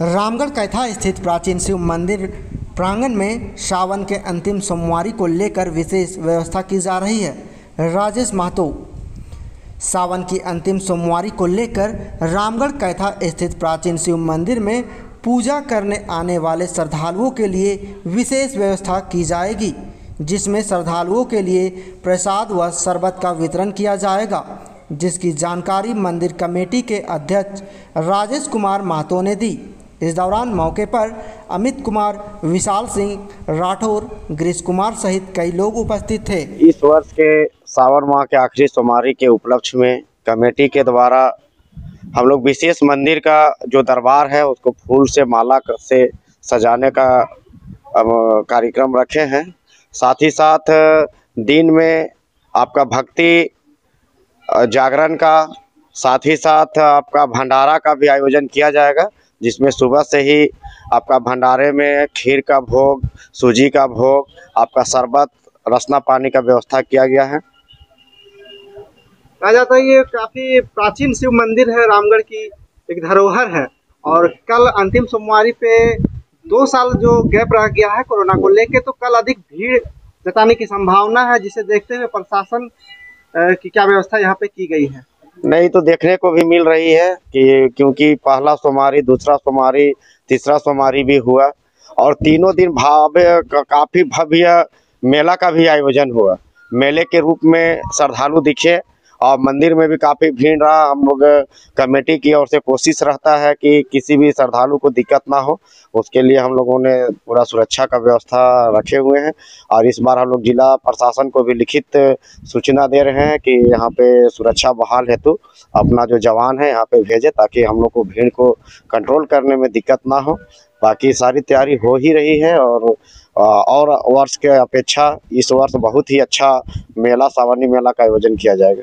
रामगढ़ कैथा स्थित प्राचीन शिव मंदिर प्रांगण में सावन के अंतिम सोमवारी को लेकर विशेष व्यवस्था की जा रही है। राजेश महतो सावन की अंतिम सोमवारी को लेकर रामगढ़ कैथा स्थित प्राचीन शिव मंदिर में पूजा करने आने वाले श्रद्धालुओं के लिए विशेष व्यवस्था की जाएगी, जिसमें श्रद्धालुओं के लिए प्रसाद व शरबत का वितरण किया जाएगा, जिसकी जानकारी मंदिर कमेटी के अध्यक्ष राजेश कुमार महतो ने दी। इस दौरान मौके पर अमित कुमार, विशाल सिंह, राठौर गिरीश कुमार सहित कई लोग उपस्थित थे। इस वर्ष के सावन माह के आखिरी सोमवारी के उपलक्ष्य में कमेटी के द्वारा हम लोग विशेष मंदिर का जो दरबार है, उसको फूल से, माला से सजाने का कार्यक्रम रखे हैं। साथ ही साथ, दिन में आपका भक्ति जागरण का, साथ ही साथ आपका भंडारा का भी आयोजन किया जाएगा। जिसमें सुबह से ही आपका भंडारे में खीर का भोग, सूजी का भोग, आपका शरबत, रसना पानी का व्यवस्था किया गया है। कहा जाता है ये काफ़ी प्राचीन शिव मंदिर है, रामगढ़ की एक धरोहर है और कल अंतिम सोमवारी पे दो साल जो गैप रह गया है कोरोना को लेके तो कल अधिक भीड़ जताने की संभावना है, जिसे देखते हुए प्रशासन की क्या व्यवस्था यहाँ पे की गई है। नहीं तो देखने को भी मिल रही है कि क्योंकि पहला सोमारी दूसरा सोमारी तीसरा सोमारी भी हुआ और तीनों दिन भाव्य काफ़ी भव्य मेला का भी आयोजन हुआ। मेले के रूप में श्रद्धालु दिखे और मंदिर में भी काफ़ी भीड़ रहा, हम लोग कमेटी की ओर से कोशिश रहता है कि किसी भी श्रद्धालु को दिक्कत ना हो। उसके लिए हम लोगों ने पूरा सुरक्षा का व्यवस्था रखे हुए हैं और इस बार हम लोग जिला प्रशासन को भी लिखित सूचना दे रहे हैं कि यहाँ पे सुरक्षा बहाल हेतु अपना जो जवान है यहाँ पे भेजे ताकि हम लोग को भीड़ को कंट्रोल करने में दिक्कत ना हो। बाकी सारी तैयारी हो ही रही है और और वर्ष के अपेक्षा इस वर्ष बहुत ही अच्छा मेला सावनी मेला का आयोजन किया जाएगा।